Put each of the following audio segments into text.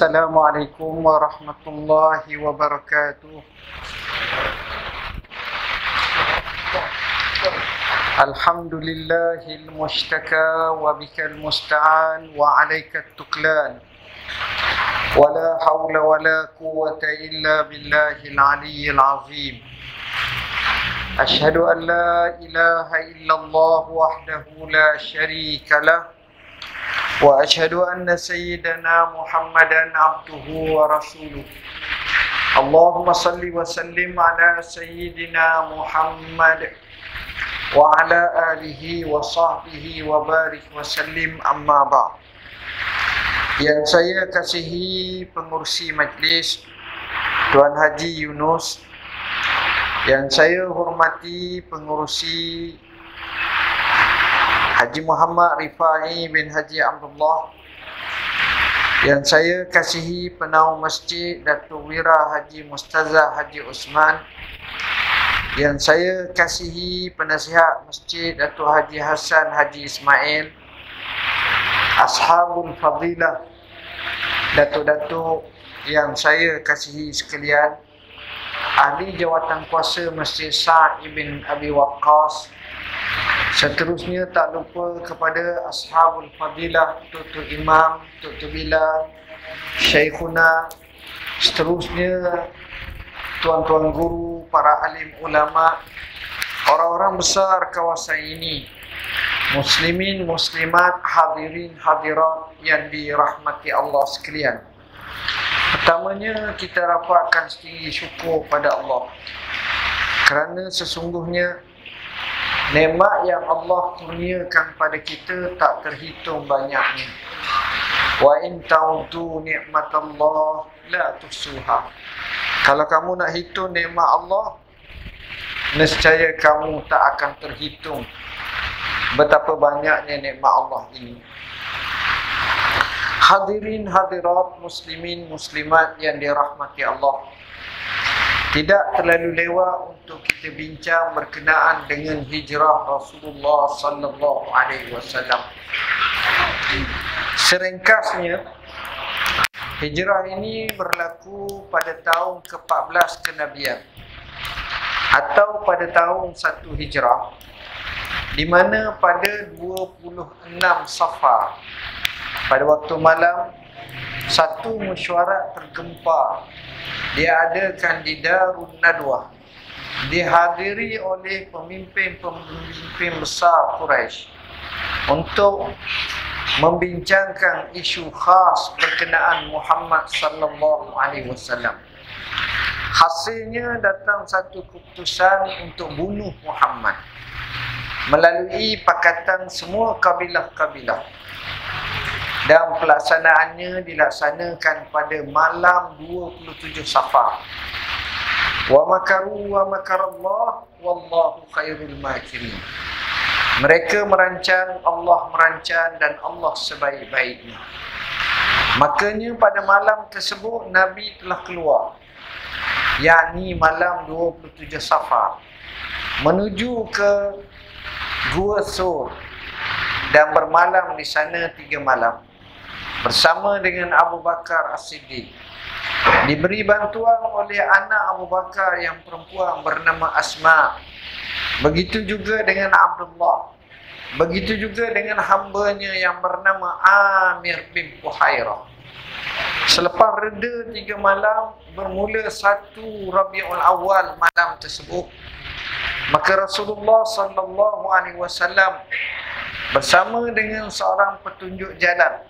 السلام عليكم ورحمة الله وبركاته. الحمد لله المشتكى وبك المستعان وعليك التكلان. ولا حول ولا قوة إلا بالله العلي العظيم. أشهد أن لا إله إلا الله وحده لا شريك له. واشهد ان سيدنا محمدا عبده ورسوله اللهم صل وسلم على سيدنا محمد وعلى اله وصحبه وبارك وسلم اما بعد yang saya kasihi pengurusi majlis Tuan Haji Yunus yang saya hormati pengurusi Haji Muhammad Rifai bin Haji Abdullah yang saya kasihi penaung masjid Datuk Wira Haji Mustazah Haji Usman yang saya kasihi penasihat masjid Datuk Haji Hassan Haji Ismail Ashabul Fadilah Datuk-datuk yang saya kasihi sekalian Ahli Jawatan Kuasa Masjid Sa'ad Ibn Abi Waqqas Seterusnya tak lupa kepada Ashabul Fadilah, Tutu Imam, Tutu Bilal, Syekhuna, seterusnya tuan-tuan guru, para alim ulama, orang-orang besar kawasan ini, muslimin, muslimat, hadirin, hadirat yang dirahmati Allah sekalian. Pertamanya kita rapatkan setinggi syukur pada Allah. Kerana sesungguhnya Nikmat yang Allah kurniakan pada kita tak terhitung banyaknya. Wa in ta'udu nikmat Allah la tusuha. Kalau kamu nak hitung nikmat Allah, nescaya kamu tak akan terhitung betapa banyaknya nikmat Allah ini. Hadirin hadirat muslimin muslimat yang dirahmati Allah tidak terlalu lewat untuk kita bincang berkenaan dengan hijrah Rasulullah sallallahu alaihi wasallam. Seringkasnya hijrah ini berlaku pada tahun ke-14 kenabian atau pada tahun 1 hijrah di mana pada 26 Safar pada waktu malam satu mesyuarat tergempar diadakan di Darun Nadwa dihadiri oleh pemimpin-pemimpin besar Quraisy untuk membincangkan isu khas berkenaan Muhammad sallallahu alaihi wasallam. Hasilnya datang satu keputusan untuk bunuh Muhammad melalui pakatan semua kabilah-kabilah dan pelaksanaannya dilaksanakan pada malam 27 Safar. Wa makaru wa makarallah wallahu khairul makirin. Mereka merancang, Allah merancang dan Allah sebaik-baiknya. Makanya pada malam tersebut Nabi telah keluar yakni malam 27 Safar menuju ke Gua Sur dan bermalam di sana tiga malam bersama dengan Abu Bakar As-Siddiq. Diberi bantuan oleh anak Abu Bakar yang perempuan bernama Asma. Begitu juga dengan Abdullah. Begitu juga dengan hambanya yang bernama Amir bin Fuhairah. Selepas reda tiga malam, bermula satu Rabiul Awal malam tersebut. Maka Rasulullah sallallahu alaihi wasallam bersama dengan seorang petunjuk jalan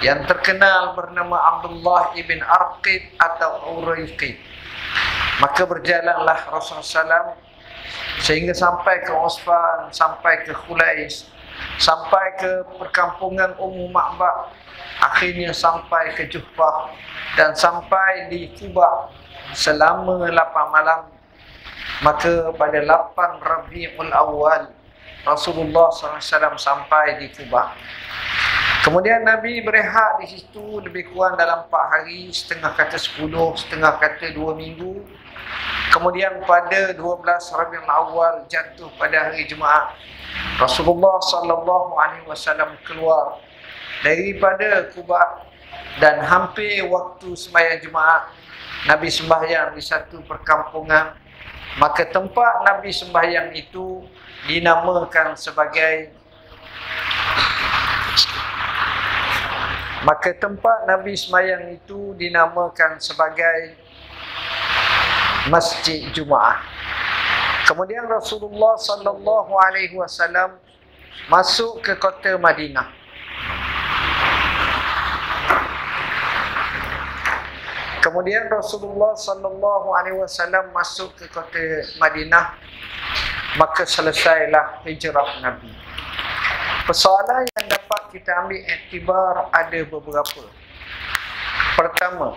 yang terkenal bernama Abdullah ibn Arqid atau Uraiqid. Maka berjalanlah Rasulullah SAW sehingga sampai ke Osfan, sampai ke Khulais, sampai ke perkampungan Ummu Ma'bah, akhirnya sampai ke Juhfah dan sampai di Kuba selama 8 malam. Maka pada 8 Rabiul Awal Rasulullah SAW sampai di Kuba. Kemudian Nabi berehat di situ lebih kurang dalam 4 hari, setengah kata 10, setengah kata 2 minggu. Kemudian pada 12 Rabiul Awal jatuh pada hari Jumaat. Rasulullah sallallahu alaihi wasallam keluar daripada Kuba dan hampir waktu sembahyang Jumaat Nabi sembahyang di satu perkampungan maka tempat Nabi sembahyang itu dinamakan sebagai maka tempat Nabi sembahyang itu dinamakan sebagai Masjid Jumaah. Kemudian Rasulullah sallallahu alaihi wasallam masuk ke kota Madinah. Kemudian Rasulullah sallallahu alaihi wasallam masuk ke kota Madinah maka selesailah hijrah Nabi. Persoalan yang dapat kita ambil iktibar ada beberapa. Pertama,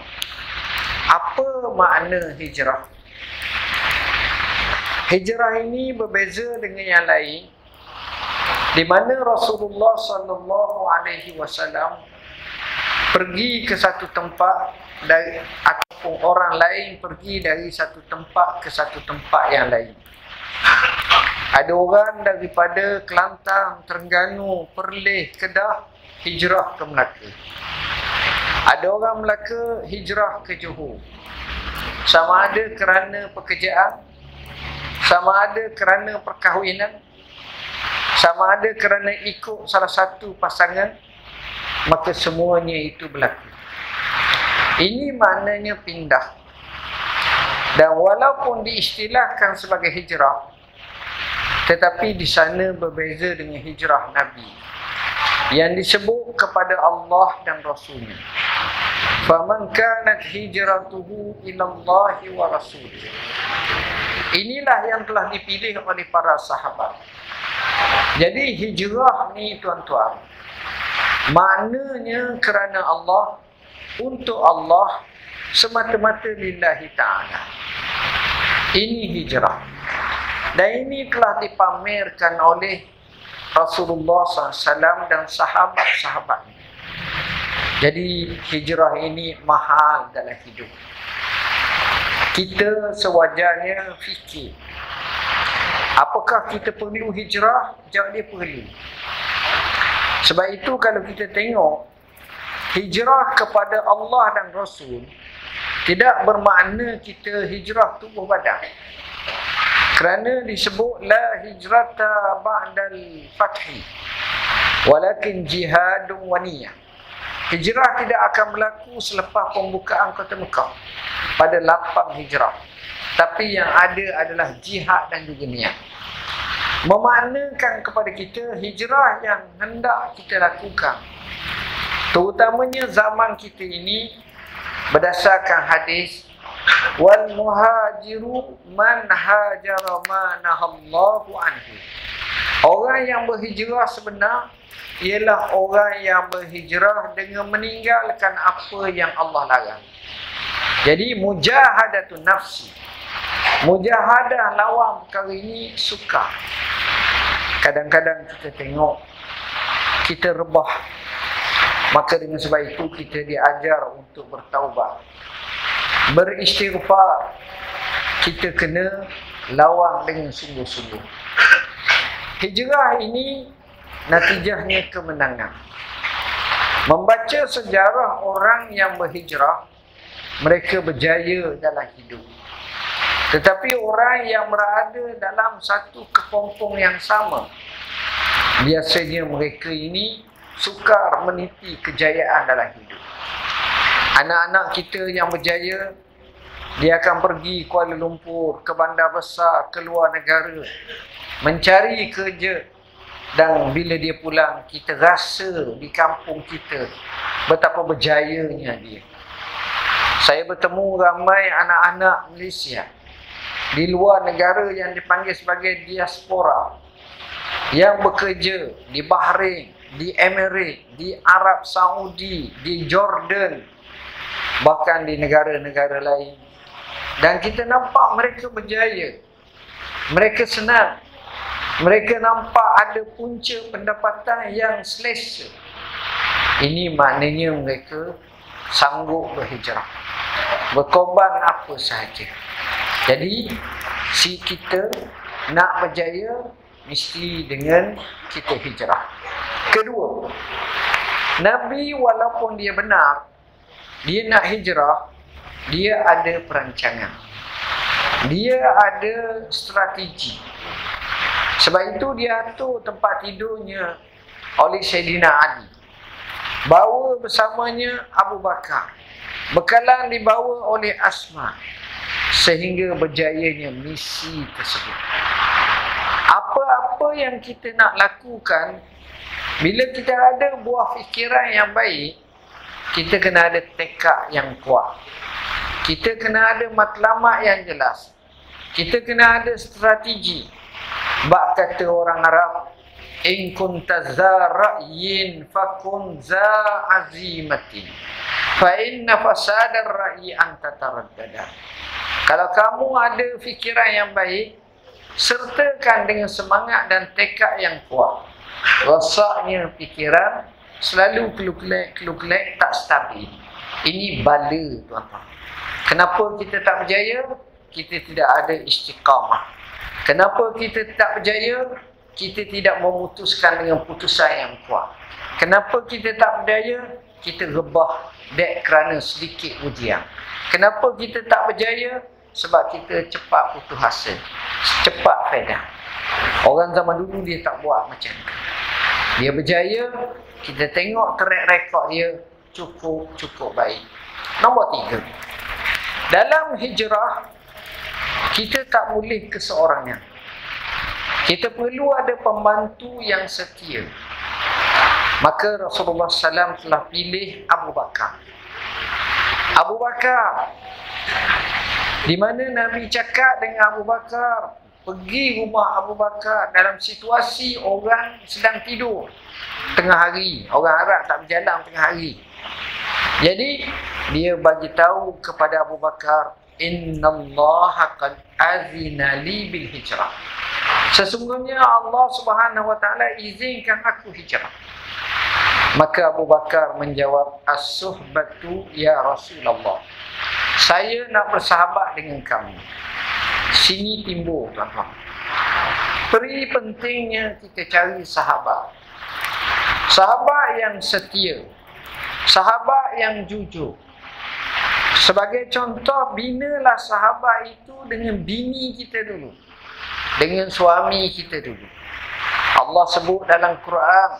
apa makna hijrah? Hijrah ini berbeza dengan yang lain di mana Rasulullah sallallahu alaihi wasallam pergi ke satu tempat dari ataupun orang lain pergi dari satu tempat ke satu tempat yang lain. Ada orang daripada Kelantan, Terengganu, Perlis, Kedah hijrah ke Melaka. Ada orang Melaka hijrah ke Johor. Sama ada kerana pekerjaan, sama ada kerana perkahwinan, sama ada kerana ikut salah satu pasangan, maka semuanya itu berlaku. Ini maknanya pindah. Dan walaupun diistilahkan sebagai hijrah, tetapi di sana berbeza dengan hijrah Nabi yang disebut kepada Allah dan Rasulnya. Faman kanat hijratuhu ila Allah wa rasulih. Inilah yang telah dipilih oleh para sahabat. Jadi hijrah ni tuan-tuan. Maknanya kerana Allah untuk Allah semata-mata lillahi ta'ala. Ini hijrah. Dan ini telah dipamerkan oleh Rasulullah SAW dan sahabat-sahabat. Jadi hijrah ini mahal dalam hidup. Kita sewajarnya fikir. Apakah kita perlu hijrah? Jawab dia perlu. Sebab itu kalau kita tengok hijrah kepada Allah dan Rasul tidak bermakna kita hijrah tubuh badan. Kerana disebut la hijrata ba'dal fathi walakin jihadun wa niyah. Hijrah tidak akan berlaku selepas pembukaan kota Mekah pada lapang hijrah. Tapi yang ada adalah jihad dan juga niat. Memaknakan kepada kita hijrah yang hendak kita lakukan. Terutamanya zaman kita ini berdasarkan hadis wal muhajiru man hajara ma nahallahu anhu. Orang yang berhijrah sebenar ialah orang yang berhijrah dengan meninggalkan apa yang Allah larang. Jadi mujahadatun nafsi. Mujahadah lawan perkara ini suka. Kadang-kadang kita tengok kita rebah. Maka dengan sebab itu kita diajar untuk bertaubat beristighfar. Kita kena lawan dengan sungguh-sungguh. Hijrah ini natijahnya kemenangan. Membaca sejarah orang yang berhijrah mereka berjaya dalam hidup. Tetapi orang yang berada dalam satu kepompong yang sama biasanya mereka ini sukar meniti kejayaan dalam hidup Anak-anak kita yang berjaya dia akan pergi Kuala Lumpur ke bandar besar ke luar negara mencari kerja dan bila dia pulang kita rasa di kampung kita betapa berjayanya dia. Saya bertemu ramai anak-anak Malaysia di luar negara yang dipanggil sebagai diaspora yang bekerja di Bahrain, di Emirates, di Arab Saudi, di Jordan, bahkan di negara-negara lain. Dan kita nampak mereka berjaya. Mereka senang. Mereka nampak ada punca pendapatan yang selesa. Ini maknanya mereka sanggup berhijrah. Berkorban apa sahaja. Jadi si kita nak berjaya mesti dengan kita hijrah. Kedua Nabi walaupun dia benar, dia nak hijrah, dia ada perancangan. Dia ada strategi. Sebab itu dia atur tempat tidurnya oleh Sayyidina Ali. Bawa bersamanya Abu Bakar. Bekalan dibawa oleh Asma. Sehingga berjayanya misi tersebut. Apa-apa yang kita nak lakukan bila kita ada buah fikiran yang baik, kita kena ada tekad yang kuat. Kita kena ada matlamat yang jelas. Kita kena ada strategi. Bak kata orang Arab, in kunta za ra'yin fakun za azimatin. Fa inna fasada ar-ra'yi anta taraddada. Kalau kamu ada fikiran yang baik, sertakan dengan semangat dan tekad yang kuat rosaknya fikiran selalu keluk-keluk tak stabil. Ini bala tuan-tuan. Kenapa kita tak berjaya? Kita tidak ada istiqamah. Kenapa kita tak berjaya? Kita tidak memutuskan dengan putusan yang kuat. Kenapa kita tak berjaya? Kita rebah dek kerana sedikit ujian. Kenapa kita tak berjaya? Sebab kita cepat putus asa. Cepat faedah. Orang zaman dulu dia tak buat macam tu. Dia berjaya, kita tengok track record dia cukup-cukup baik. Nombor tiga. Dalam hijrah, kita tak boleh keseorangnya. Kita perlu ada pembantu yang setia. Maka Rasulullah SAW telah pilih Abu Bakar. Abu Bakar. Di mana Nabi cakap dengan Abu Bakar, pergi rumah Abu Bakar dalam situasi orang sedang tidur tengah hari. Orang Arab tak berjalan tengah hari. Jadi dia bagi tahu kepada Abu Bakar, "Inna Allah qad azina li bil hijrah." Sesungguhnya Allah Subhanahu wa taala izinkan aku hijrah. Maka Abu Bakar menjawab, "As-suhbatu ya Rasulullah." Saya nak bersahabat dengan kamu sini timbul tuan-tuan. Peri pentingnya kita cari sahabat. Sahabat yang setia. Sahabat yang jujur. Sebagai contoh, binalah sahabat itu dengan bini kita dulu. Dengan suami kita dulu. Allah sebut dalam Quran,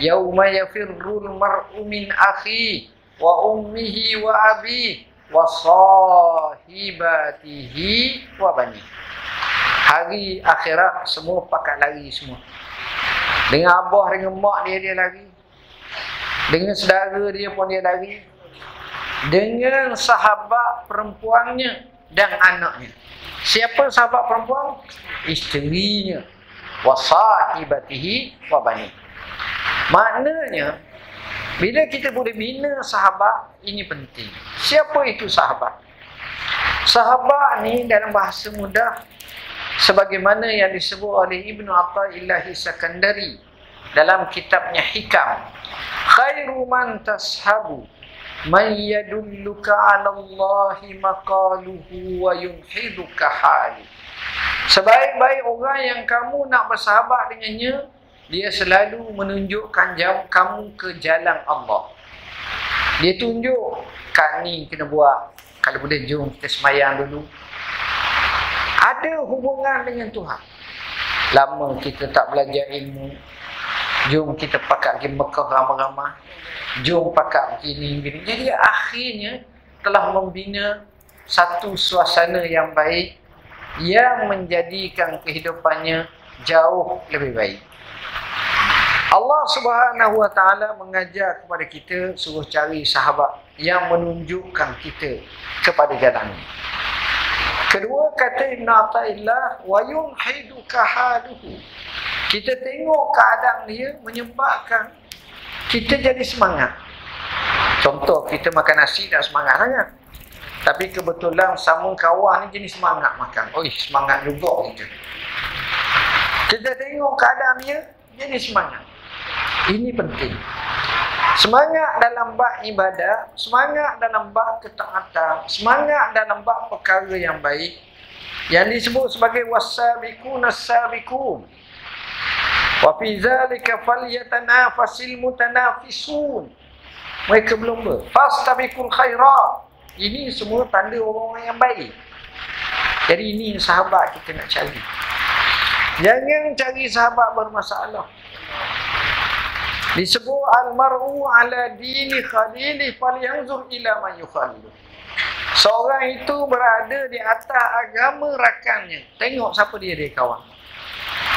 Yauma yafirrul mar'u min akhi wa ummihi wa abihi wa sahibatihi wa bani. Hari akhirat semua pakat lari semua. Dengan abah dengan mak dia dia lari. Dengan saudara dia pun dia lari. Dengan sahabat perempuannya dan anaknya. Siapa sahabat perempuan? Isterinya. Wa sahibatihi wa bani. Maknanya bila kita boleh bina sahabat, ini penting. Siapa itu sahabat? Sahabat ni dalam bahasa mudah, sebagaimana yang disebut oleh Ibnu Atta'illahi Sakandari dalam kitabnya Hikam. Khairu man tashabu man yadulluka ala Allahi maqaluhu wa yunhiduka hali. Sebaik-baik orang yang kamu nak bersahabat dengannya, dia selalu menunjukkan jam kamu ke jalan Allah. Dia tunjuk kat ni kena buat. Kalau boleh jom kita semayang dulu. Ada hubungan dengan Tuhan. Lama kita tak belajar ilmu. Jom kita pakat pergi Mekah ramah-ramah. Jom pakat begini, begini. Jadi akhirnya telah membina satu suasana yang baik yang menjadikan kehidupannya jauh lebih baik. Allah Subhanahu Wa Taala mengajar kepada kita suruh cari sahabat yang menunjukkan kita kepada jalan. Kedua kata Ibn Atta'illah wa yunhidu kahaduhu. Kita tengok keadaan dia menyebabkan kita jadi semangat. Contoh kita makan nasi dah semangat sangat. Tapi kebetulan sama kawan ni jenis semangat makan. Oi, semangat juga kita. Kita tengok keadaan dia jadi semangat. Ini penting. Semangat dalam bab ibadah, semangat dalam bab ketaatan, semangat dalam bab perkara yang baik yang disebut sebagai wasabiqun as-sabiqun. Wa fi zalika falyatanafasil mutanafisun. Mereka belum ber. Fastabiqul khairat. Ini semua tanda orang-orang yang baik. Jadi ini sahabat kita nak cari. Jangan cari sahabat bermasalah. Disebut al-mar'u ala dini khalili falyanzur ila man yukhalilu. Seorang itu berada di atas agama rakannya. Tengok siapa dia dia kawan.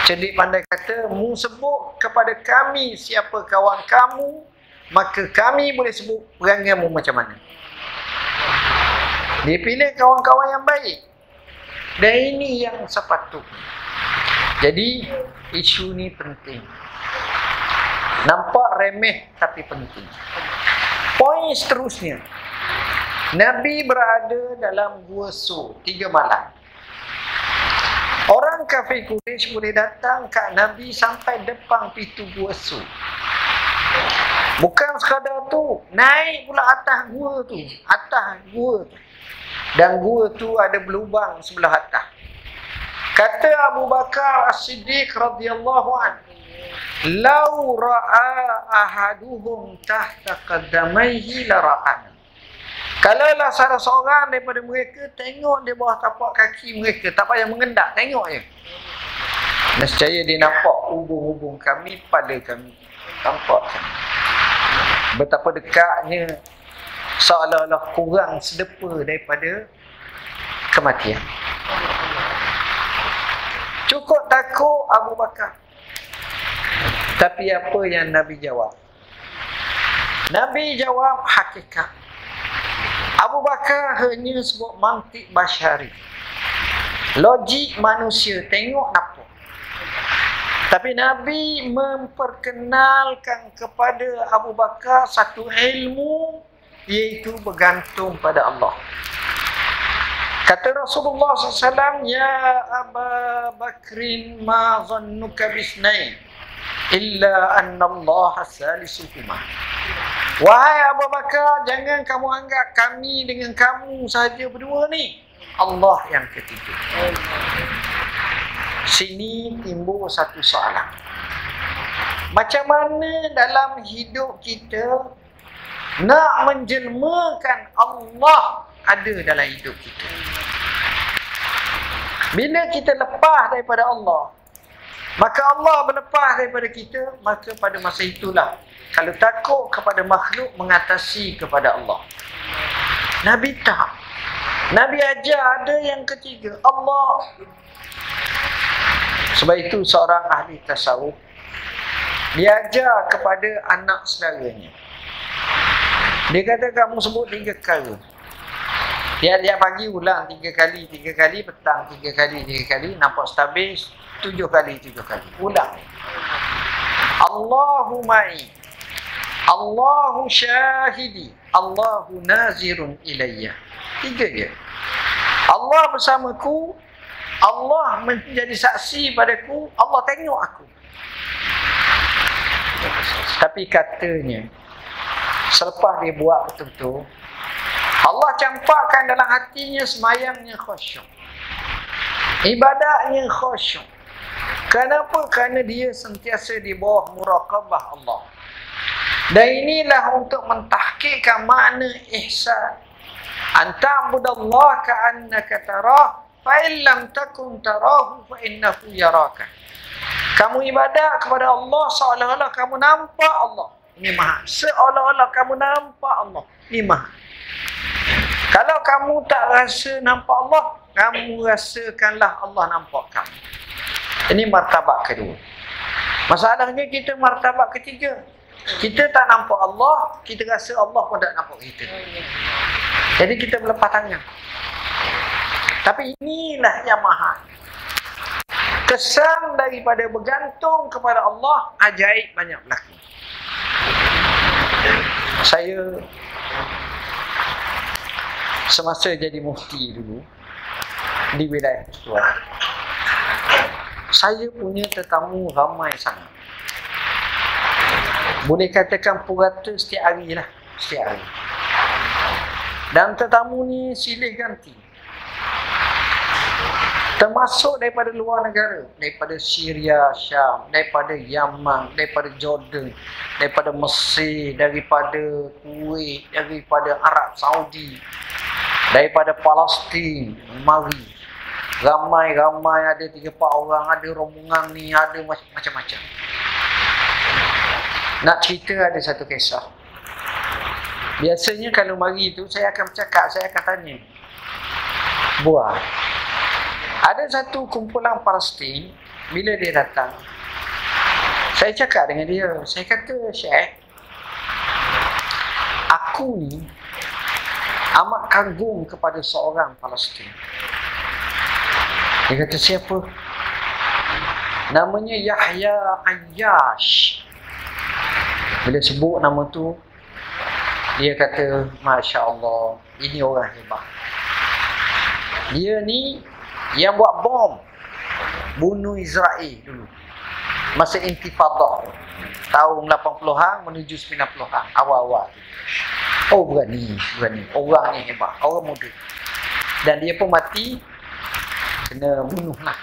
Cerdik pandai kata, mu sebut kepada kami siapa kawan kamu, maka kami boleh sebut perangamu macam mana. Dia pilih kawan-kawan yang baik. Dan ini yang sepatutnya. Jadi, isu ni penting. Nampak remeh tapi penting. Poin seterusnya. Nabi berada dalam gua Su tiga malam. Orang kafir Quraisy boleh datang ke Nabi sampai depan pintu gua Su. Bukan sekadar tu, naik pula atas gua tu, atas gua tu. Dan gua tu ada berlubang sebelah atas. Kata Abu Bakar As-Siddiq radhiyallahu anhu, "Lau ra'a ahaduhum tahta qadamaihi la ra'ana." Kalaulah salah seorang daripada mereka tengok di bawah tapak kaki mereka, tak payah mengendak, tengok je. Nescaya dia nampak hubung-hubung kami pada kami. Nampak kami. Betapa dekatnya seolah-olah kurang sedepa daripada kematian. Cukup takut Abu Bakar. Tapi apa yang Nabi jawab? Nabi jawab hakikat. Abu Bakar hanya sebut mantik basyari. Logik manusia. Tengok apa. Tapi Nabi memperkenalkan kepada Abu Bakar satu ilmu iaitu bergantung pada Allah. Kata Rasulullah SAW, Ya Abu Bakrin ma zannuka bisnain illa anna Allah salisuhumah. Wahai Abu Bakar, jangan kamu anggap kami dengan kamu saja berdua ni. Allah yang ketiga. Sini timbul satu soalan. Macam mana dalam hidup kita nak menjelmakan Allah ada dalam hidup kita. Bila kita lepas daripada Allah, maka Allah berlepas daripada kita, maka pada masa itulah kalau takut kepada makhluk mengatasi kepada Allah. Nabi tak. Nabi ajar ada yang ketiga, Allah. Sebab itu seorang ahli tasawuf dia ajar kepada anak saudaranya. Dia kata kamu sebut tiga kali. Dia dia pagi ulang tiga kali, tiga kali, petang tiga kali, tiga kali, nampak stabil tujuh kali, tujuh kali. Ulang. Allahu ma'i. Allahu syahidi. Allahu nazirun ilayya. Tiga dia. Allah bersamaku. Allah menjadi saksi padaku. Allah tengok aku. Tapi katanya, selepas dia buat betul-betul, Allah campakkan dalam hatinya semayangnya khusyuk. Ibadahnya khusyuk. Kenapa? Kerana dia sentiasa di bawah muraqabah Allah. Dan inilah untuk mentahkikkan makna ihsan. Anta'budallah ka'annaka tarah fa'in lam takun tarahu fa'innahu yaraka. Kamu ibadat kepada Allah seolah-olah kamu nampak Allah. Ini maha. Seolah-olah kamu nampak Allah. Ini maha. Kalau kamu tak rasa nampak Allah, kamu rasakanlah Allah nampak kamu. Ini martabat kedua. Masalahnya kita martabat ketiga. Kita tak nampak Allah, kita rasa Allah pun tak nampak kita. Jadi kita melepas tangan. Tapi inilah yang mahal. Kesan daripada bergantung kepada Allah, ajaib banyak berlaku. Saya semasa jadi mufti dulu di wilayah Tuan. Saya punya tetamu ramai sangat boleh katakan purata setiap hari lah setiap hari dan tetamu ni silih ganti Termasuk daripada luar negara. Daripada Syria, Syam. Daripada Yaman. Daripada Jordan. Daripada Mesir. Daripada Kuwait. Daripada Arab Saudi. Daripada Palestin. Mari. Ramai-ramai ada tiga empat orang. Ada rombongan ni. Ada macam-macam. Nak cerita ada satu kisah. Biasanya kalau mari tu saya akan bercakap, saya akan tanya. Buah. Ada satu kumpulan Palestin bila dia datang. Saya cakap dengan dia, saya kata, "Syekh, aku ni amat kagum kepada seorang Palestin." Dia kata, "Siapa?" Namanya Yahya Ayyash. Bila sebut nama tu, dia kata, Masya Allah, ini orang hebat. Dia ni yang buat bom bunuh Israel dulu masa intifadah tahun 80-an menuju 90-an awal-awal. Oh berani berani. Orang ni hebat. Orang muda. Dan dia pun mati kena bunuh lah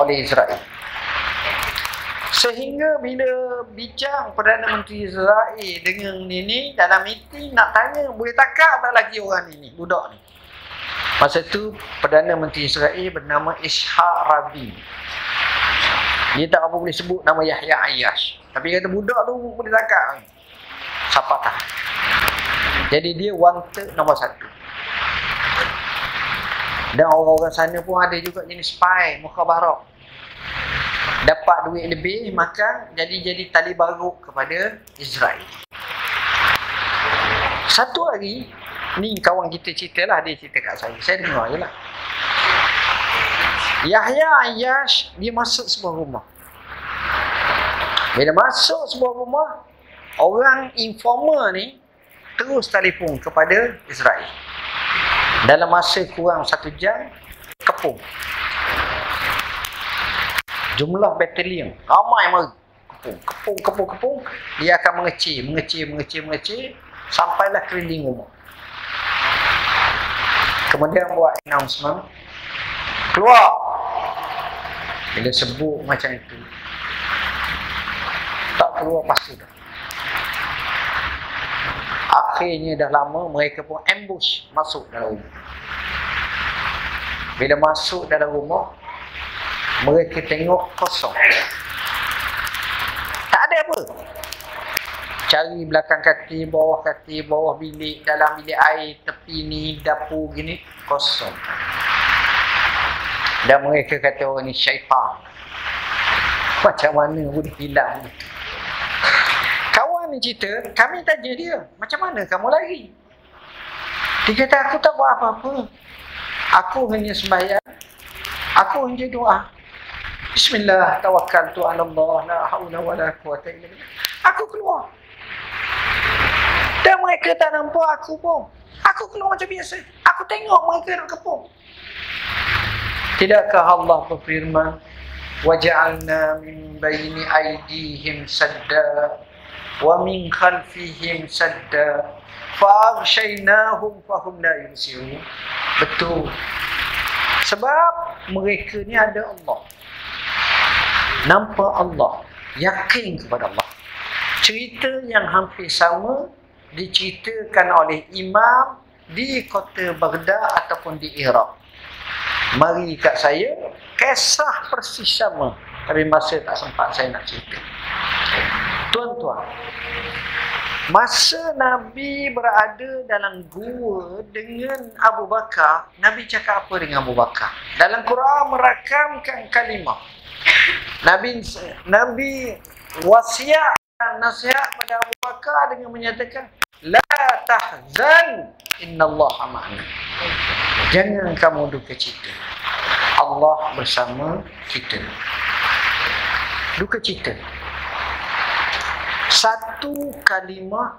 oleh Israel. Sehingga bila bincang Perdana Menteri Israel dengan ini dalam meeting nak tanya boleh takak tak lagi orang ini budak ni? Masa tu Perdana Menteri Israel bernama Ishaq Rabi. Dia tak apa boleh sebut nama Yahya Ayyash. Tapi kata budak tu boleh takak. Siapa tak? Jadi dia wanted nombor satu. Dan orang-orang sana pun ada juga jenis spy, muka barok. Dapat duit lebih, maka jadi-jadi tali baru kepada Israel. Satu hari, Ni kawan kita cerita lah Dia cerita kat saya Saya dengar je lah Yahya Ayyash Dia masuk sebuah rumah. Bila masuk sebuah rumah Orang informer ni Terus telefon kepada Israel. Dalam masa kurang satu jam Kepung. Jumlah batalion Ramai mari. Kepung, kepung, kepung, kepung. Dia akan mengecil, mengecil, mengecil, mengecil Sampailah keliling rumah. Kemudian buat announcement Keluar Bila sebut macam itu. Tak keluar pasti dah. Akhirnya dah lama mereka pun ambush masuk dalam rumah. Bila masuk dalam rumah Mereka tengok kosong. Tak ada apa. Cari belakang kaki, bawah kaki, bawah bilik, dalam bilik air, tepi ni, dapur gini, kosong. Dan mereka kata orang ni syaitan. Macam mana boleh hilang ni? Kawan ni cerita, kami tanya dia, macam mana kamu lari? Dia kata, aku tak buat apa-apa. Aku hanya sembahyang. Aku hanya doa. Bismillah, tawakal tu ala Allah, la wa quwata illa Aku keluar. Dan mereka tak nampak aku pun. Aku keluar macam biasa. Aku tengok mereka nak kepung. Tidakkah Allah berfirman, وَجَعَلْنَا مِنْ بَيْنِ أَيْدِيهِمْ سَدَّا وَمِنْ خَلْفِهِمْ سَدَّا فَأَغْشَيْنَاهُمْ فَهُمْ لَا يُبْصِرُونَ Betul. Sebab mereka ni ada Allah. Nampak Allah. Yakin kepada Allah. Cerita yang hampir sama diceritakan oleh imam di kota Baghdad ataupun di Iraq. Mari kat saya, kisah persis sama. Tapi masa tak sempat saya nak cerita. Tuan-tuan, masa Nabi berada dalam gua dengan Abu Bakar, Nabi cakap apa dengan Abu Bakar? Dalam Quran merakamkan kalimah. Nabi Nabi wasiat nasihat pada Abu Bakar dengan menyatakan la tahzan innallaha ma'ana jangan kamu duka cita. Allah bersama kita. Duka cita. Satu kalimah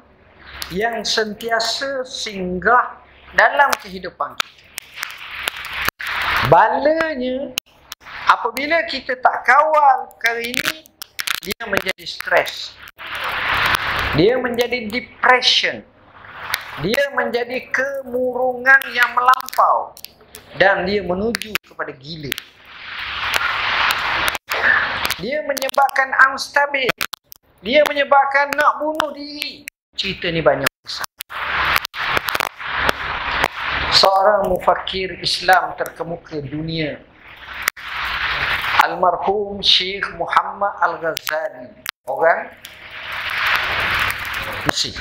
yang sentiasa singgah dalam kehidupan kita. Balanya apabila kita tak kawal perkara ini dia menjadi stres. Dia menjadi depression. Dia menjadi kemurungan yang melampau. Dan dia menuju kepada gila. Dia menyebabkan unstabil. Dia menyebabkan nak bunuh diri. Cerita ni banyak besar. Seorang mufakir Islam terkemuka dunia. Almarhum Syekh Muhammad Al-Ghazali. Orang Mesir.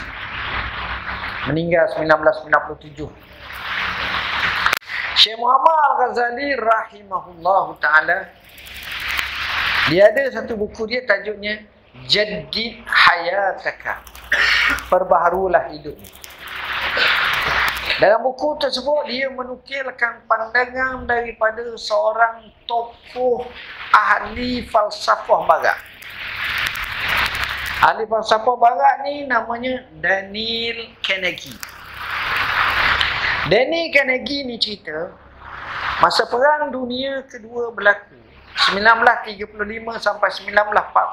Meninggal 1997. Syekh Muhammad Al-Ghazali rahimahullah ta'ala dia ada satu buku dia tajuknya Jaddid Hayataka Perbaharulah hidupmu dalam buku tersebut dia menukilkan pandangan daripada seorang tokoh ahli falsafah barat. Ahli falsafah barat ni namanya Daniel Carnegie. Danny Carnegie ni cerita masa perang dunia kedua berlaku 1935 sampai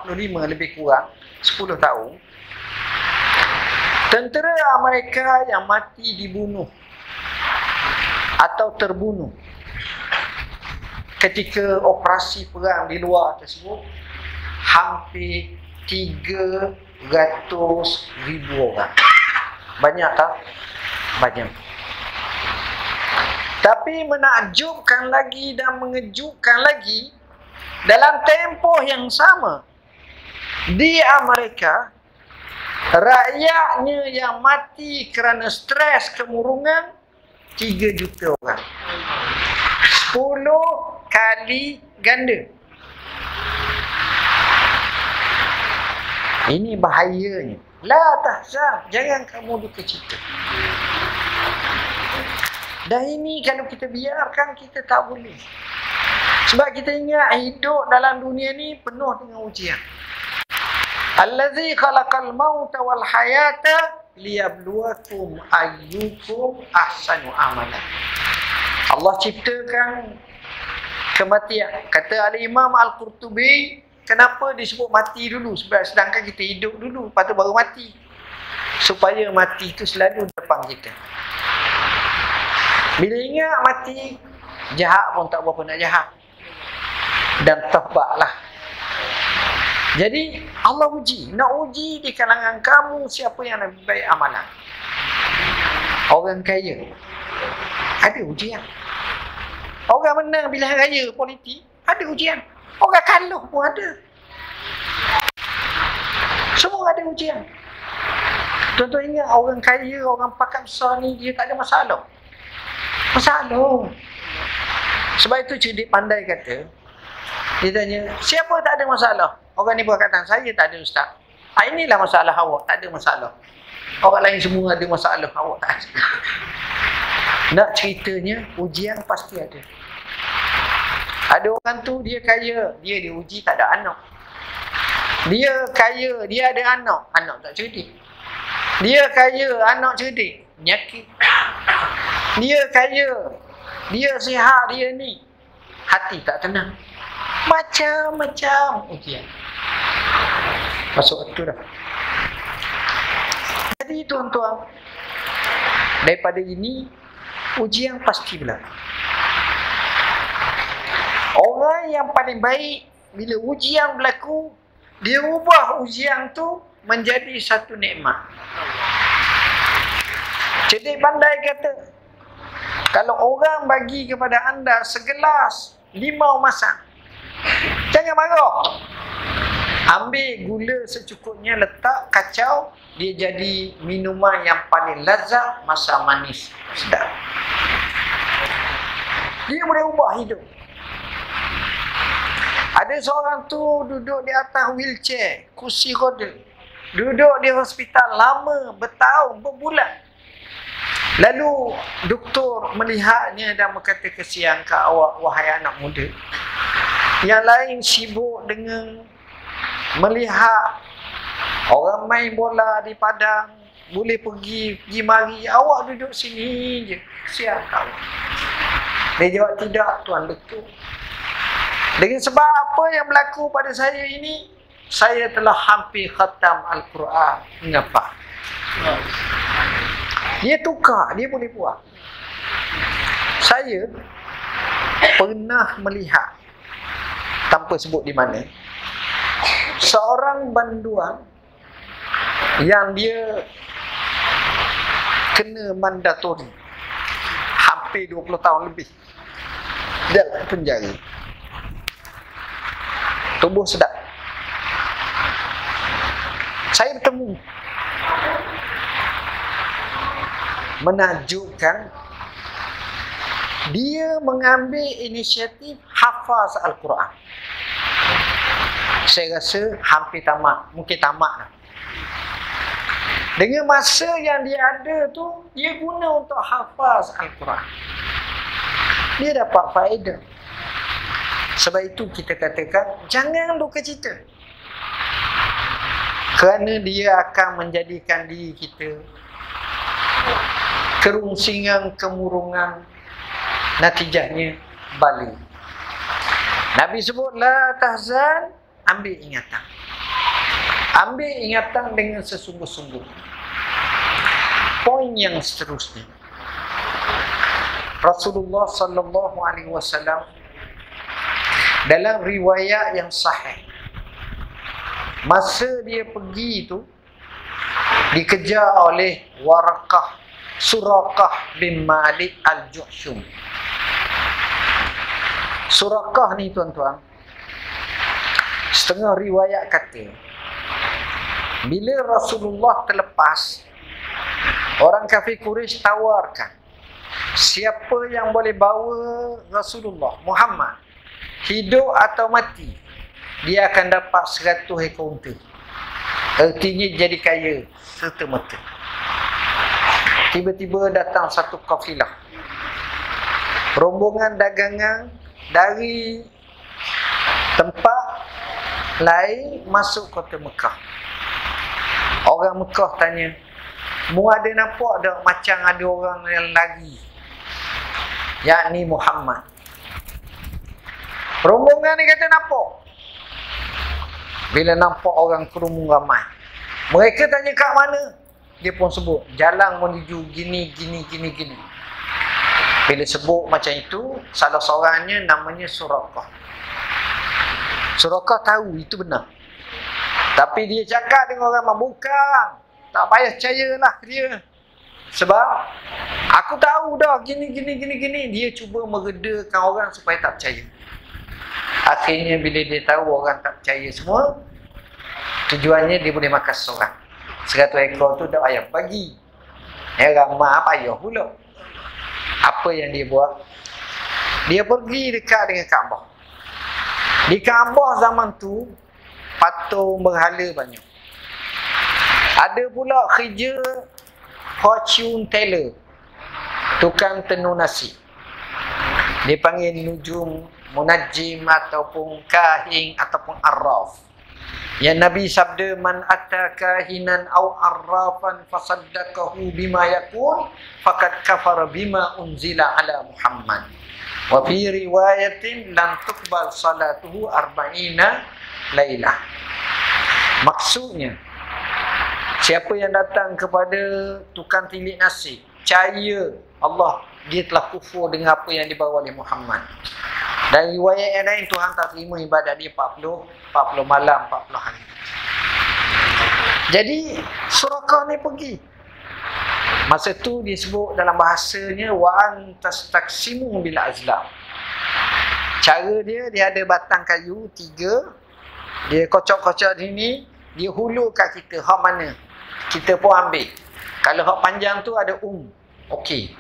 1945 lebih kurang 10 tahun tentera Amerika yang mati dibunuh atau terbunuh ketika operasi perang di luar tersebut hampir 300 ribu orang. Banyak tak? banyak. Tapi menakjubkan lagi dan mengejutkan lagi dalam tempoh yang sama di Amerika rakyatnya yang mati kerana stres kemurungan 3 juta orang. 10 kali ganda ini bahayanya la tahzan jangan kamu duka cita dan ini kalau kita biarkan kita tak boleh. Sebab kita ingat hidup dalam dunia ni penuh dengan ujian. Allazi khalaqal mauta wal hayata liyabluwakum ayyukum ahsanu amalan. Allah ciptakan kematian. Kata Al-Imam Al-Qurtubi, kenapa disebut mati dulu? Sebab sedangkan kita hidup dulu, lepas tu baru mati. Supaya mati itu selalu depan kita. Bila ingat mati, jahat pun tak berapa nak jahat. Dan tebaklah. Jadi Allah uji. Nak uji di kalangan kamu siapa yang lebih baik amalan. Orang kaya. Ada ujian. Orang menang bila raya politik. Ada ujian. Orang kaluh pun ada. Semua ada ujian. Tuan-tuan ingat orang kaya, orang pakat besar ni dia tak ada masalah. Masalah. Sebab itu cerdik pandai kata, dia tanya, siapa tak ada masalah? Orang ni berkata, saya tak ada ustaz. Ha, inilah masalah awak, tak ada masalah. Orang lain semua ada masalah, awak tak ada. Nak ceritanya, ujian pasti ada. Ada orang tu, dia kaya, dia diuji tak ada anak. Dia kaya, dia ada anak, anak tak cerdik. Dia kaya, anak cerdik, nyakit. Dia kaya. Dia sihat dia ni. Hati tak tenang. Macam-macam ujian. Masuk itu dah. Jadi tuan-tuan. Daripada ini. Ujian pasti berlaku. Orang yang paling baik. Bila ujian berlaku. Dia ubah ujian tu menjadi satu nikmat. Cerdik pandai kata, kalau orang bagi kepada anda segelas limau masak, jangan marah. Ambil gula secukupnya, letak kacau, dia jadi minuman yang paling lazat, masa manis, sedap. Dia boleh ubah hidup. Ada seorang tu duduk di atas wheelchair, kursi roda. Duduk di hospital lama, bertahun, berbulan. Lalu doktor melihatnya dan berkata kesian ke awak wahai anak muda. Yang lain sibuk dengan melihat orang main bola di padang, boleh pergi pergi mari, awak duduk sini je. Kesian kau. Dia jawab tidak tuan doktor. Dengan sebab apa yang berlaku pada saya ini, saya telah hampir khatam Al-Quran. Mengapa? Dia tukar, dia boleh buat. Saya pernah melihat tanpa sebut di mana seorang banduan yang dia kena mandatori hampir 20 tahun lebih dalam penjara tubuh sedap saya bertemu menakjubkan dia mengambil inisiatif hafaz Al-Quran. Saya rasa hampir tamat, mungkin tamat lah. Dengan masa yang dia ada tu, dia guna untuk hafaz Al-Quran. Dia dapat faedah. Sebab itu kita katakan, jangan duka cita. Kerana dia akan menjadikan diri kita kerungsingan, kemurungan, natijahnya balik. Nabi sebut, La tahzan, ambil ingatan. Ambil ingatan dengan sesungguh-sungguh. Poin yang seterusnya. Rasulullah sallallahu alaihi wasallam dalam riwayat yang sahih. Masa dia pergi itu dikejar oleh Warakah Surakah bin Malik Al-Juhshum. Surakah ni tuan-tuan setengah riwayat kata bila Rasulullah terlepas orang kafir Quraisy tawarkan siapa yang boleh bawa Rasulullah Muhammad hidup atau mati dia akan dapat 100 ekor unta. Artinya jadi kaya serta merta tiba-tiba datang satu kafilah. Rombongan dagangan dari tempat lain masuk kota Mekah. Orang Mekah tanya mu ada nampak tak macam ada orang yang lagi? Yakni Muhammad rombongan ni kata nampak. Bila nampak orang kerumun ramai. Mereka tanya kat mana? Dia pun sebut jalan menuju gini gini gini gini. Bila sebut macam itu salah seorangnya namanya Surakah Surakah tahu itu benar. Tapi dia cakap dengan orang bukan. Tak payah percayalah dia. Sebab aku tahu dah gini gini gini gini. Dia cuba meredakan orang supaya tak percaya Akhirnya bila dia tahu orang tak percaya semua Tujuannya dia boleh makan seorang. Seratus ekor tu tak payah bagi. Ya ramah payah pula? Apa yang dia buat? Dia pergi dekat dengan Kaabah Di Kaabah zaman tu Patung berhala banyak. Ada pula kerja Fortune teller Tukang tenun nasi Dia panggil nujum munajjim ataupun kahin ataupun arraf. Yang Nabi sabda man atta kahinan au arrafan fasaddaqahu bima yakun faqad kafara bima unzila ala Muhammad. Wa fi riwayatin lam tuqbal salatuhu arba'ina lailah. Maksudnya siapa yang datang kepada tukang tilik nasi, percaya Allah dia telah kufur dengan apa yang dibawa oleh Muhammad. Dan riwayat yang lain Tuhan tak terima ibadat dia 40 40 malam 40 hari. Jadi Surakah ni pergi. Masa tu dia sebut dalam bahasanya wa antastaksimu bil azlam. Cara dia dia ada batang kayu tiga. Dia kocok-kocok sini, dia hulurkan kita hak mana. Kita pun ambil. Kalau hak panjang tu ada um. Okey.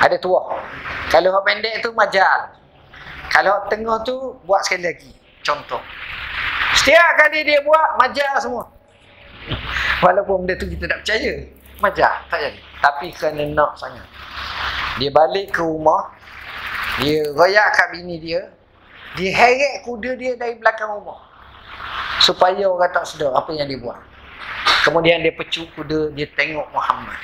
Ada tuah. Kalau hak pendek tu majal. Kalau tengah tu buat sekali lagi. Contoh. Setiap kali dia buat majak semua. Walaupun benda tu kita tak percaya. Majak tak jadi. Tapi kerana nak sangat. Dia balik ke rumah. Dia royak kat bini dia. Dia heret kuda dia dari belakang rumah. Supaya orang tak sedar apa yang dia buat. Kemudian dia pecuk kuda, dia tengok Muhammad.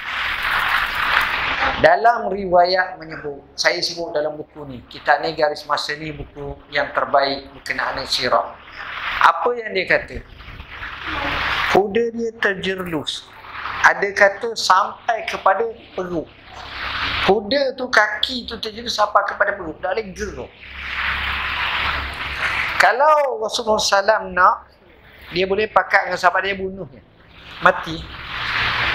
Dalam riwayat menyebut, saya sebut dalam buku ni, kita ni garis masa ni buku yang terbaik berkenaan sirah. Apa yang dia kata? Kuda dia terjerlus. Ada kata sampai kepada perut. Kuda tu kaki tu terjerlus sampai kepada perut. Tak boleh gerak. Kalau Rasulullah SAW nak, dia boleh pakat dengan sahabat dia bunuhnya. Mati.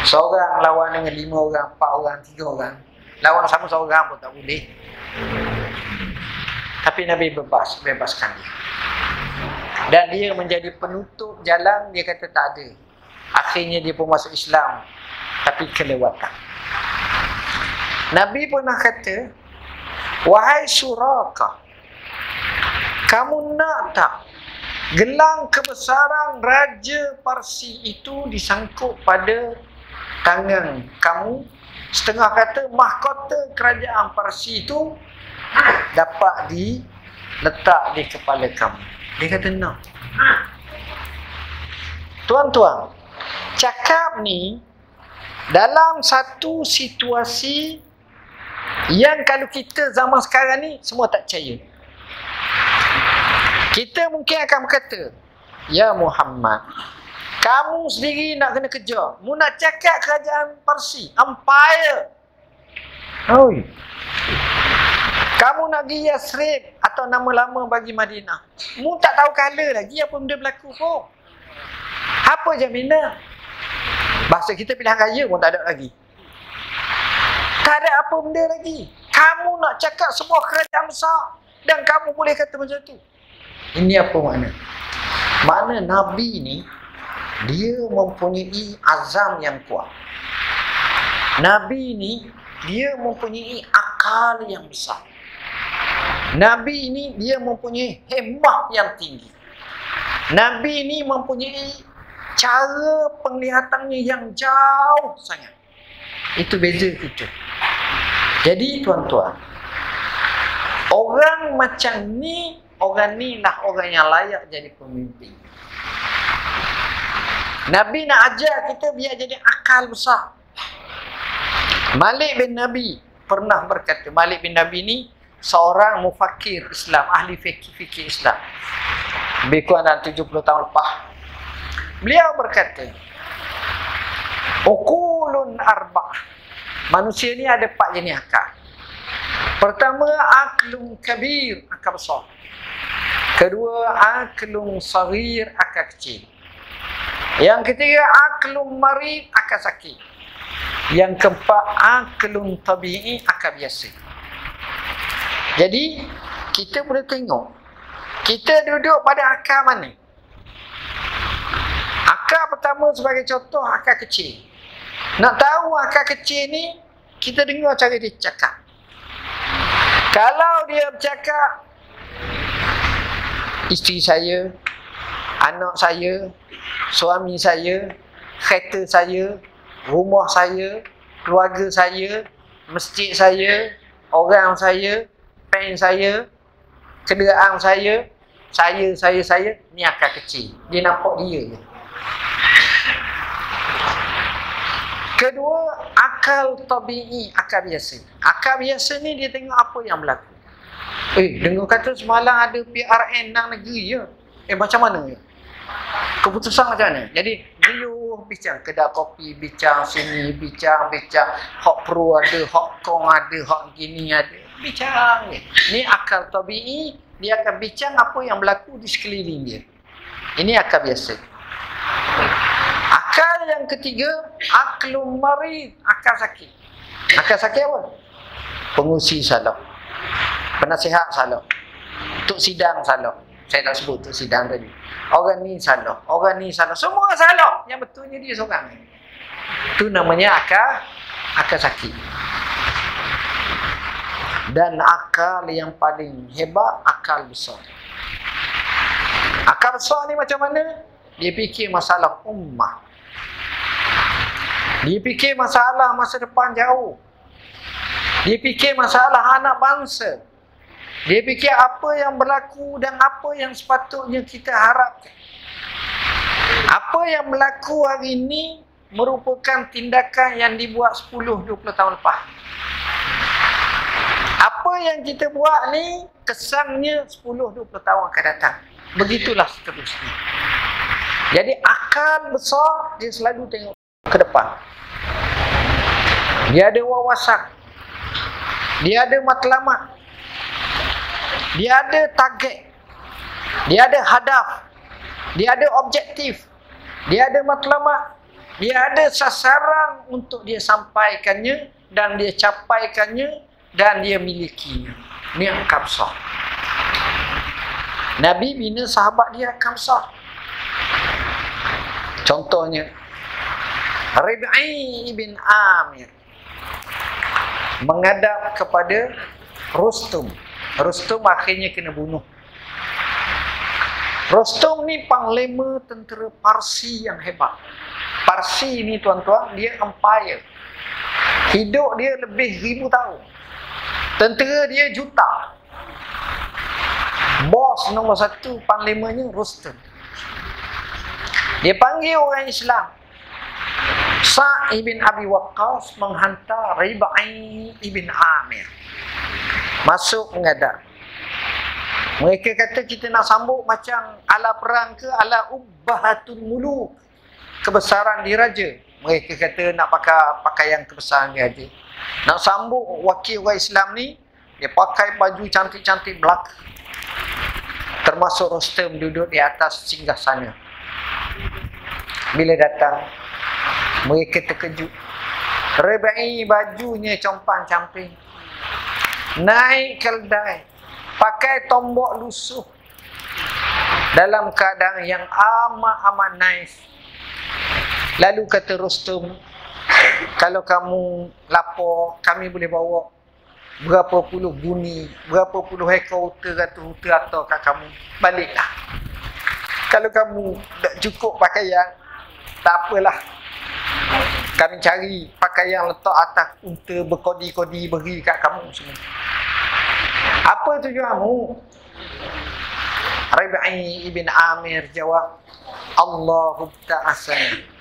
Seorang lawan dengan lima orang, empat orang, tiga orang. Lawan sama seorang pun tak boleh. Tapi Nabi bebas, bebaskan dia. Dan dia menjadi penutup jalan, dia kata tak ada. Akhirnya dia pun masuk Islam. Tapi kelewatan. Nabi pernah kata, Wahai suraka, kamu nak tak gelang kebesaran Raja Parsi itu disangkut pada tangan kamu? Setengah kata mahkota kerajaan Parsi itu dapat diletak di kepala kamu. Dia kata nak. Tuan-tuan, cakap ni dalam satu situasi yang kalau kita zaman sekarang ni semua tak percaya. Kita mungkin akan berkata, Ya Muhammad, kamu sendiri nak kena kejar. Mu nak cakap kerajaan Parsi, empire. Oi. Kamu nak pergi Yasrib atau nama lama bagi Madinah. Mu tak tahu kala lagi apa benda berlaku pun. Apa jaminan? Bahasa kita pilihan raya pun tak ada lagi. Tak ada apa benda lagi. Kamu nak cakap sebuah kerajaan besar. Dan kamu boleh kata macam tu. Ini apa makna? Makna Nabi ni, dia mempunyai azam yang kuat. Nabi ni, dia mempunyai akal yang besar. Nabi ini dia mempunyai hemah yang tinggi. Nabi ini mempunyai cara penglihatannya yang jauh sangat. Itu beza kita. Jadi tuan-tuan, orang macam ni, orang ni lah orang yang layak jadi pemimpin. Nabi nak ajar kita biar jadi akal besar. Malik bin Nabi pernah berkata, Malik bin Nabi ni seorang mufakir Islam, ahli fikih Islam. Lebih kurang dalam 70 tahun lepas. Beliau berkata, Ukulun arba' Manusia ni ada empat jenis akal. Pertama, aklun kabir, akal besar. Kedua, aklun sarir, akal kecil. Yang ketiga, aklun marid, akal sakit. Yang keempat, aklun tabi'i, akal biasa. Jadi kita boleh tengok kita duduk pada akar mana? Akar pertama sebagai contoh akar kecil. Nak tahu akar kecil ni kita dengar cara dia cakap. Kalau dia bercakap isteri saya, anak saya, suami saya, kereta saya, rumah saya, keluarga saya, masjid saya, orang saya, pen saya, kenderaan saya, saya, saya, saya, ni akal kecil. Dia nampak dia je. Kedua, akal tabi'i, akal biasa. Akal biasa ni dia tengok apa yang berlaku. Eh, dengar kata semalam ada PRN nang negeri je. Eh, macam mana ya? Keputusan macam mana? Jadi, beliau bincang kedai kopi, bincang sini, bincang, bincang. Hak pro ada, hak kong ada, hak gini ada bincang ni. Ni akal tabii, dia akan bincang apa yang berlaku di sekeliling dia. Ini akal biasa. Akal yang ketiga, aklum marid, akal sakit. Akal sakit apa? Pengusi salah. Penasihat salah. Tuk sidang salah. Saya nak sebut tuk sidang tadi. Orang ni salah. Orang ni salah. Semua salah. Yang betulnya dia seorang. Itu namanya akal akal sakit dan akal yang paling hebat akal besar akal besar ni macam mana dia fikir masalah ummah dia fikir masalah masa depan jauh dia fikir masalah anak bangsa dia fikir apa yang berlaku dan apa yang sepatutnya kita harapkan apa yang berlaku hari ini merupakan tindakan yang dibuat 10-20 tahun lepas apa yang kita buat ni kesannya 10-20 tahun akan datang. Begitulah seterusnya. Jadi akal besar dia selalu tengok ke depan. Dia ada wawasan. Dia ada matlamat. Dia ada target. Dia ada hadaf. Dia ada objektif. Dia ada matlamat. Dia ada sasaran untuk dia sampaikannya dan dia capaikannya dan dia milikinya. Ini yang kabsah. Nabi bina sahabat dia kabsah. Contohnya, Rib'i bin Amir menghadap kepada Rustum. Rustum akhirnya kena bunuh. Rustum ni panglima tentera Parsi yang hebat. Parsi ni tuan-tuan, dia empire. Hidup dia lebih ribu tahun. Tentera dia juta. Bos nombor satu panglimanya Rustum. Dia panggil orang Islam. Sa' ibn Abi Waqqas menghantar Ribai ibn Amir. Masuk menghadap. Mereka kata kita nak sambut macam ala perang ke ala ubbahatul muluk kebesaran diraja. Mereka kata nak pakai pakaian kebesaran diraja. Nak sambut wakil orang Islam ni, dia pakai baju cantik-cantik belaka. Termasuk Rostam duduk di atas singgah sana. Bila datang, mereka terkejut. Rebai bajunya compang-camping. Naik keldai. Pakai tombok lusuh. Dalam keadaan yang amat-amat nice. Lalu kata Rustum, kalau kamu lapor, kami boleh bawa berapa puluh buni, berapa puluh ekor unta kata unta atau kamu. Baliklah. Kalau kamu tak cukup pakaian, tak apalah. Kami cari pakaian letak atas unta berkodi-kodi beri kat kamu semua. Apa tujuanmu? Rabi'i ibn Amir jawab, Allahu ta'asana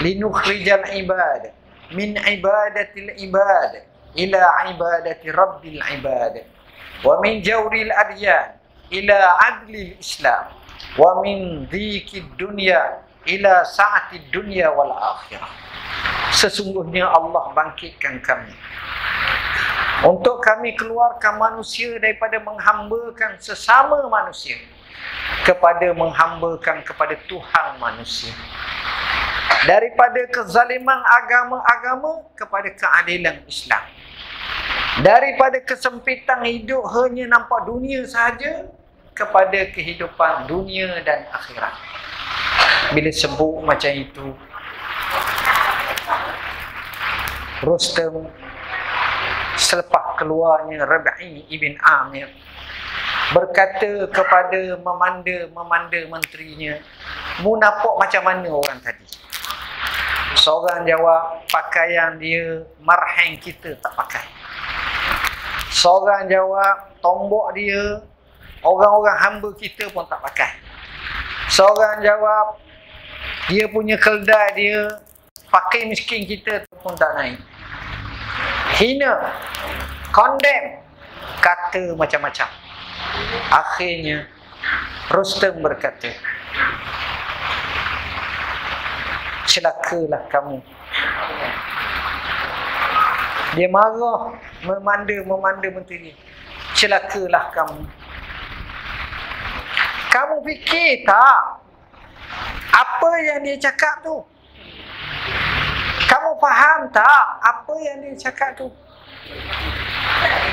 linukhrijal ibad min ibadatil ibad ila ibadati rabbil ibad wa min jawril adyan ila adlil islam wa min dhikid dunya ila sa'atid dunya wal akhirah sesungguhnya Allah bangkitkan kami. Untuk kami keluarkan manusia daripada menghambakan sesama manusia kepada menghambakan kepada Tuhan manusia. Daripada kezaliman agama-agama kepada keadilan Islam. Daripada kesempitan hidup hanya nampak dunia sahaja kepada kehidupan dunia dan akhirat. Bila sebut macam itu Rustam selepas keluarnya Rabi'i ibn Amir berkata kepada memanda-memanda menterinya mu nampak macam mana orang tadi Seorang jawab pakaian dia marheng kita tak pakai. Seorang jawab tombok dia orang-orang hamba kita pun tak pakai. Seorang jawab dia punya keldai dia pakai miskin kita pun tak naik. Hina, condemn, kata macam-macam. Akhirnya Rustem berkata, celakalah kamu. Dia marah, memanda-memanda menteri. Celakalah kamu. Kamu fikir tak? Apa yang dia cakap tu? Kamu faham tak apa yang dia cakap tu?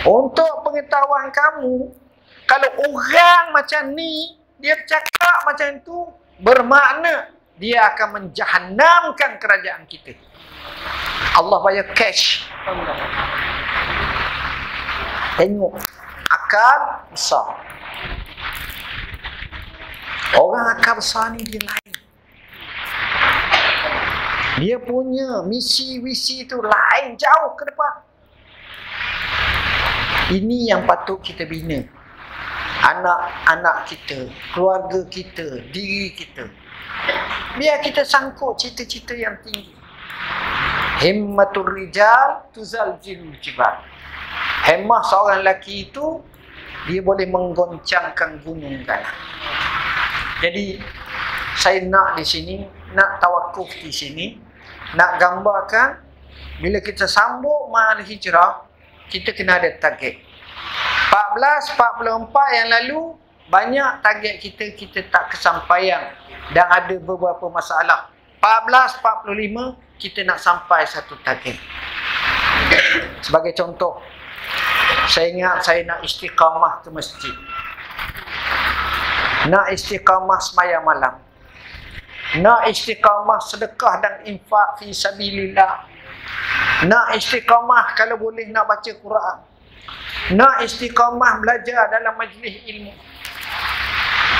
Untuk pengetahuan kamu, kalau orang macam ni, dia cakap macam tu, bermakna dia akan menjahannamkan kerajaan kita. Allah bayar cash. Tengok. Akal besar. Orang akal besar ni dia lain. Dia punya misi-visi tu lain jauh ke depan. Ini yang patut kita bina. Anak-anak kita, keluarga kita, diri kita. Biar kita sangkut cita-cita yang tinggi. Himmatul rijal tuzal jilul jibal. Hemah seorang lelaki itu, dia boleh menggoncangkan gunung kan. Jadi, saya nak di sini, nak tawakuf di sini, nak gambarkan, bila kita sambut mahal hijrah, kita kena ada target. 14, 44 yang lalu, banyak target kita kita tak kesampaian dan ada beberapa masalah. 14 45 kita nak sampai satu target. Sebagai contoh saya ingat saya nak istiqamah ke masjid. Nak istiqamah semayang malam nak istiqamah sedekah dan infak fi sabilillah. Nak istiqamah kalau boleh nak baca Quran. Nak istiqamah belajar dalam majlis ilmu.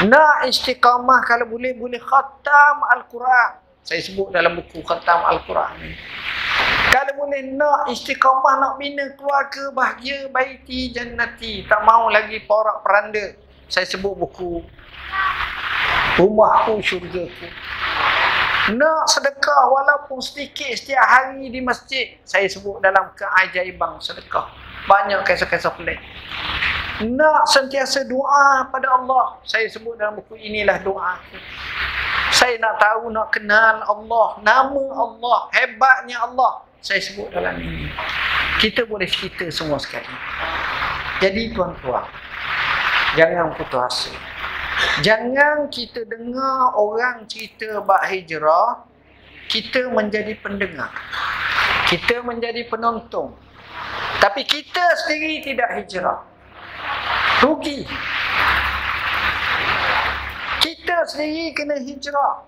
Nak istiqamah kalau boleh boleh khatam al-Quran. Saya sebut dalam buku khatam al-Quran ni. Kalau boleh nak istiqamah nak bina keluarga bahagia baiti jannati. Tak mau lagi porak peranda. Saya sebut buku rumahku syurgaku nak sedekah walaupun sedikit setiap hari di masjid saya sebut dalam keajaiban sedekah. Banyak kisah-kisah pelik. Nak sentiasa doa pada Allah. Saya sebut dalam buku inilah doa saya nak tahu nak kenal Allah nama Allah hebatnya Allah. Saya sebut dalam ini. Kita boleh cerita semua sekali. Jadi tuan-tuan jangan putus asa Jangan kita dengar orang cerita bab hijrah, kita menjadi pendengar. Kita menjadi penonton. Tapi kita sendiri tidak hijrah. Rugi. Kita sendiri kena hijrah.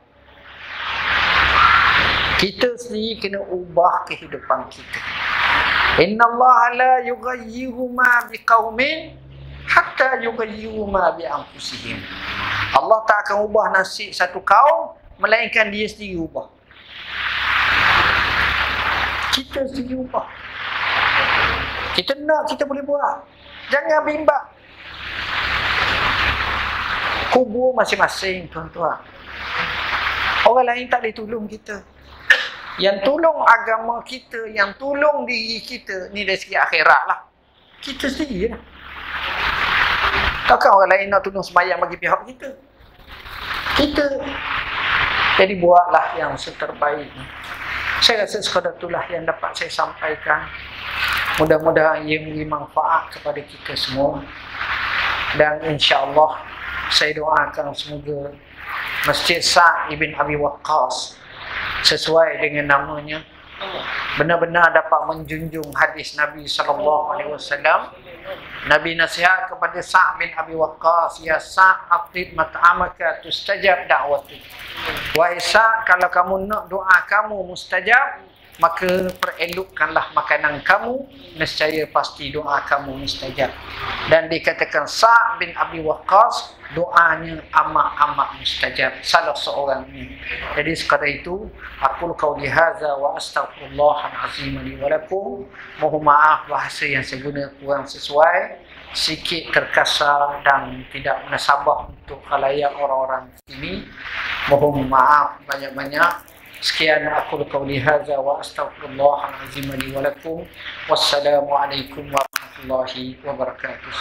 Kita sendiri kena ubah kehidupan kita. Inna Allah la yughayyiru ma biqaumin hatta yughayyiru ma bi anfusihim. Allah tak akan ubah nasib satu kaum melainkan dia sendiri ubah. Kita sendiri ubah. Kita nak kita boleh buat. Jangan bimbang. Kubur masing-masing tuan-tuan. Orang lain tak boleh tolong kita. Yang tolong agama kita, yang tolong diri kita, ni dari segi akhirat lah. Kita sendiri lah. Takkan orang lain nak tolong semayang bagi pihak kita? Kita. Jadi buatlah yang seterbaik. Saya rasa sekadar itulah yang dapat saya sampaikan. Mudah-mudahan ia memberi manfaat kepada kita semua. Dan insya-Allah saya doakan semoga Masjid Sa' Ibn Abi Waqqas sesuai dengan namanya benar-benar dapat menjunjung hadis Nabi sallallahu alaihi wasallam Nabi nasihat kepada Sa' bin Abi Waqqas, Ya Sa' atib mat'amaka tustajab da'wati. Wahai Sa' kalau kamu nak doa kamu mustajab, maka perelukkanlah makanan kamu nescaya pasti doa kamu mustajab dan dikatakan Sa' bin Abi Waqqas doanya amat-amat mustajab salah seorang ini jadi sekadar itu aku qauli hadza wa astaghfirullah azim li wa lakum. Mohon maaf bahasa yang saya guna kurang sesuai sikit terkasar dan tidak menasabah untuk khalayak orang-orang ini mohon maaf banyak-banyak Sekian aku lukau lihaza wa astagfirullahaladzim li walakum. Wassalamualaikum warahmatullahi wabarakatuh.